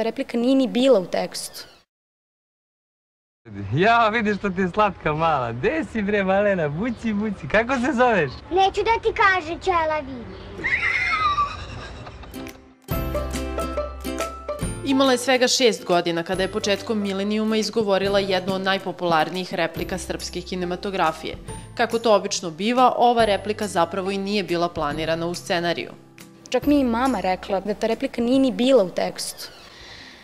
ta replika nije ni bila u tekstu. Ja, vidiš što ti je slatka mala. Gde si bre, malena? Buci, buci. Kako se zoveš? Neću da ti kaže, Čelavi. Imala je svega šest godina kada je početkom milenijuma izgovorila jednu od najpopularnijih replika srpske kinematografije. Kako to obično biva, ova replika zapravo i nije bila planirana u scenariju. Čak mi i mama rekla da ta replika nije ni bila u tekstu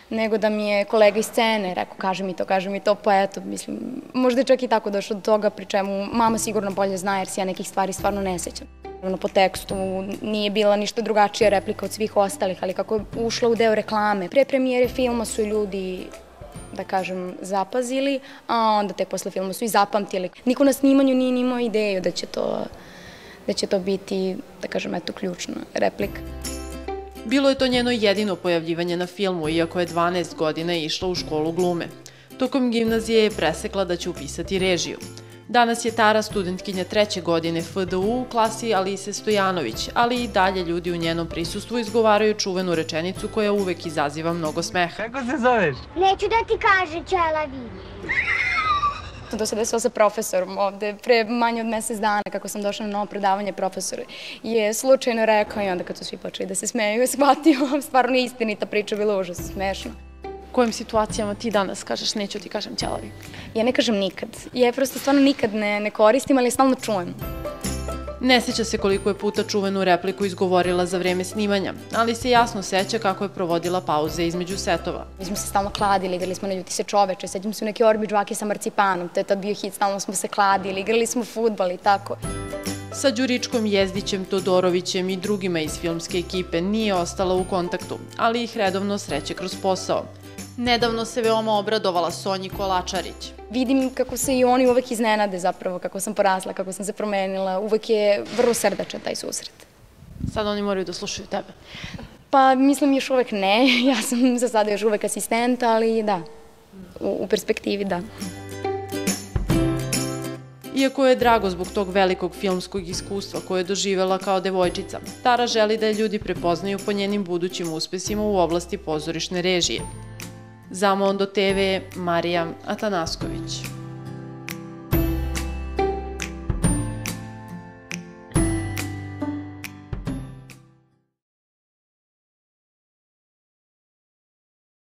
nego da mi je kolega iz scene rekao, kaže mi to, kaže mi to, pa eto, mislim, možda je čak i tako došlo do toga, pri čemu mama sigurno bolje zna, jer se ja nekih stvari stvarno ne sećam. Ono, po tekstu nije bila ništa drugačija replika od svih ostalih, ali kako je ušla u deo reklame. Pre premijere filma su ljudi da kažem, zapazili, a onda tek posle filma su i zapamtili. Niko na snimanju nije nimao ideju da će to, da će to biti, da kažem, eto, ključna replika. Bilo je to njeno jedino pojavljivanje na filmu, iako je 12 godina išla u školu glume. Tokom gimnazije je presekla da će upisati režiju. Danas je Tara studentkinja treće godine FDU u klasi Alise Stojanović, ali i dalje ljudi u njenom prisustvu izgovaraju čuvenu rečenicu koja uvek izaziva mnogo smeha. Kako se zoveš? Neću da ti kaže, Čelavi. To se desilo sa profesorom ovde pre manje od mesec dana kako sam došla na novo predavanje profesora je slučajno rekao i onda kad su svi počeli da se smeju je shvatio stvarno je istinita priča bila užasno smešna. Kojim situacijama ti danas kažeš neću ti kažem ćelavi? Ja ne kažem nikad. Ja je prosto stvarno nikad ne, ne koristim, ali stalno čujem. Ne seća se koliko je puta čuvenu repliku izgovorila za vreme snimanja, ali se jasno seća kako je provodila pauze između setova. Mi smo se stalno kladili, igrali smo na ljuti se čoveče, sećam se u neke orbi džvake sa marcipanom, to je tad bio hit, stalno smo se kladili, igrali smo futbal i tako. Sa Đuričkom Jezdićem, Todorovićem i drugima iz filmske ekipe nije ostala u kontaktu, ali ih redovno sreće kroz posao. Nedavno se veoma obradovala Sonji Kolačarić. Vidim kako se i oni uvek iznenade zapravo, kako sam porasla, kako sam se promenila. Uvek je vrlo srdačan taj susret. Sad oni moraju da slušaju tebe. Pa mislim još uvek ne. Ja sam za sada još uvek asistent, ali da, u, u perspektivi da. Iako je drago zbog tog velikog filmskog iskustva koje je doživela kao devojčica, Tara želi da je ljudi prepoznaju po njenim budućim uspesima u oblasti pozorišne režije. Za Mondo TV Marija Atanasković.